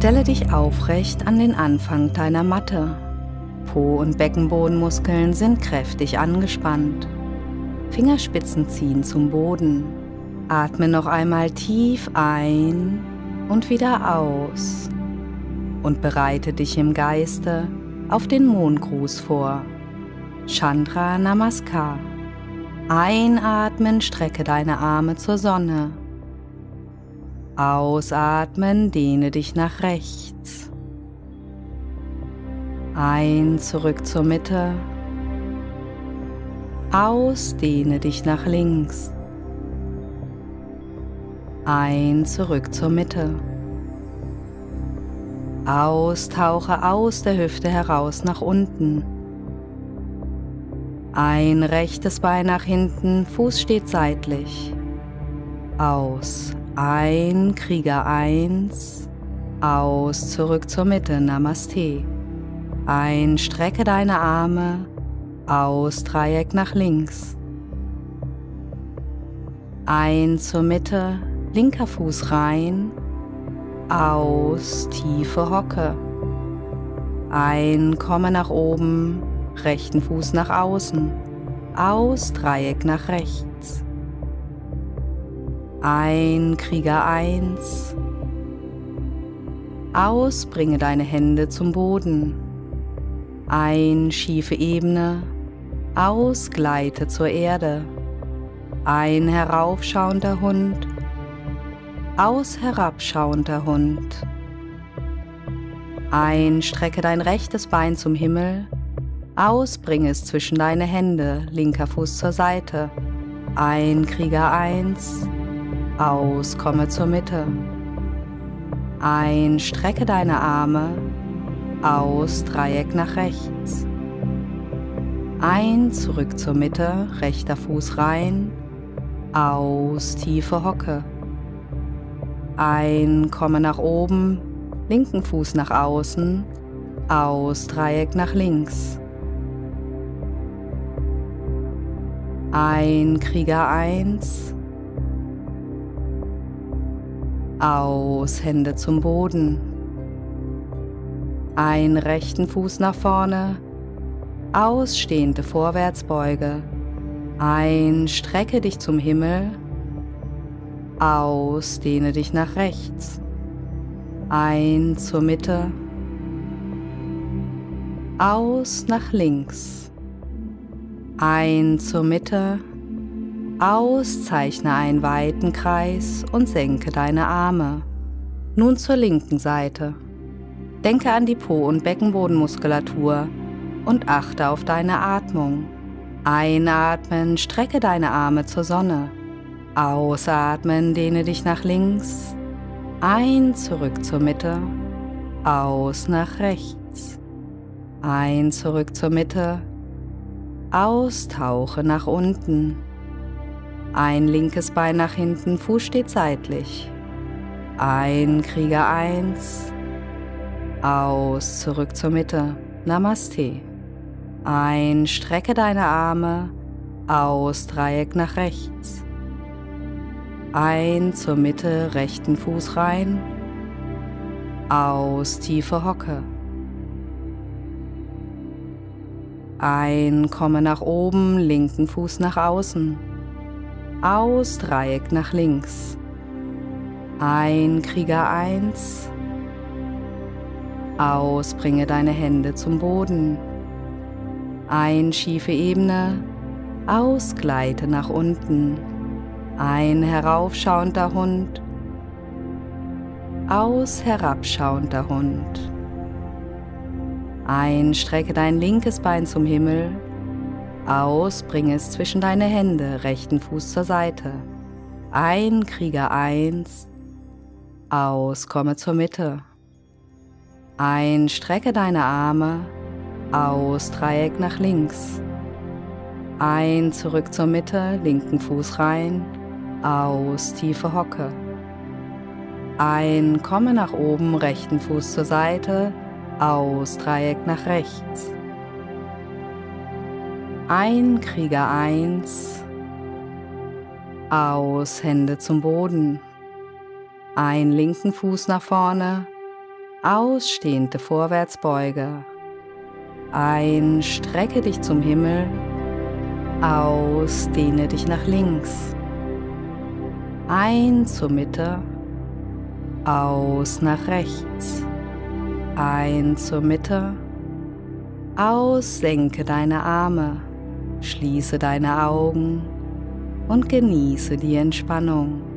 Stelle dich aufrecht an den Anfang deiner Matte. Po- und Beckenbodenmuskeln sind kräftig angespannt. Fingerspitzen ziehen zum Boden. Atme noch einmal tief ein und wieder aus und bereite dich im Geiste auf den Mondgruß vor. Chandra Namaskar. Einatmen, strecke deine Arme zur Sonne. Ausatmen, dehne dich nach rechts. Ein, zurück zur Mitte. Aus, dehne dich nach links. Ein, zurück zur Mitte. Aus, tauche aus der Hüfte heraus nach unten. Ein rechtes Bein nach hinten, Fuß steht seitlich. Aus, ein, Krieger 1. Aus, zurück zur Mitte, Namaste. Ein, strecke deine Arme. Aus, Dreieck nach links. Ein zur Mitte, linker Fuß rein. Aus, tiefe Hocke. Ein, komme nach oben, rechten Fuß nach außen. Aus, Dreieck nach rechts. Ein, Krieger 1. Aus, bringe deine Hände zum Boden. Ein, schiefe Ebene. Aus, gleite zur Erde. Ein heraufschauender Hund. Aus, herabschauender Hund. Ein, strecke dein rechtes Bein zum Himmel. Aus, bringe es zwischen deine Hände, linker Fuß zur Seite. Ein, Krieger 1. Aus, komme zur Mitte. Ein, strecke deine Arme. Aus, Dreieck nach rechts. Ein, zurück zur Mitte, rechter Fuß rein. Aus, tiefe Hocke. Ein, komme nach oben, linken Fuß nach außen. Aus, Dreieck nach links. Ein, Krieger 1. Aus, Hände zum Boden. Ein rechten Fuß nach vorne. Ausstehende Vorwärtsbeuge. Ein, strecke dich zum Himmel. Aus, dehne dich nach rechts. Ein zur Mitte. Aus nach links. Ein zur Mitte. Aus, zeichne einen weiten Kreis und senke deine Arme. Nun zur linken Seite. Denke an die Po- und Beckenbodenmuskulatur und achte auf deine Atmung. Einatmen, strecke deine Arme zur Sonne. Ausatmen, dehne dich nach links. Ein, zurück zur Mitte. Aus nach rechts. Ein, zurück zur Mitte. Austauche nach unten. Ein linkes Bein nach hinten, Fuß steht seitlich. Ein, Krieger 1. Aus, zurück zur Mitte. Namaste. Ein, strecke deine Arme. Aus, Dreieck nach rechts. Ein, zur Mitte, rechten Fuß rein. Aus, tiefe Hocke. Ein, komme nach oben, linken Fuß nach außen. Aus, Dreieck nach links. Ein, Krieger 1. Aus, bringe deine Hände zum Boden. Ein, schiefe Ebene. Aus, gleite nach unten. Ein, heraufschauender Hund. Aus, herabschauender Hund. Ein, strecke dein linkes Bein zum Himmel. Aus, bringe es zwischen deine Hände, rechten Fuß zur Seite. Ein, Krieger 1. Aus, komme zur Mitte. Ein, strecke deine Arme. Aus, Dreieck nach links. Ein, zurück zur Mitte, linken Fuß rein. Aus, tiefe Hocke. Ein, komme nach oben, rechten Fuß zur Seite. Aus, Dreieck nach rechts. Ein, Krieger 1. Aus, Hände zum Boden. Ein linken Fuß nach vorne. Ausstehende Vorwärtsbeuge. Ein, strecke dich zum Himmel. Aus, dehne dich nach links. Ein zur Mitte. Aus nach rechts. Ein zur Mitte. Aus, senke deine Arme. Schließe deine Augen und genieße die Entspannung.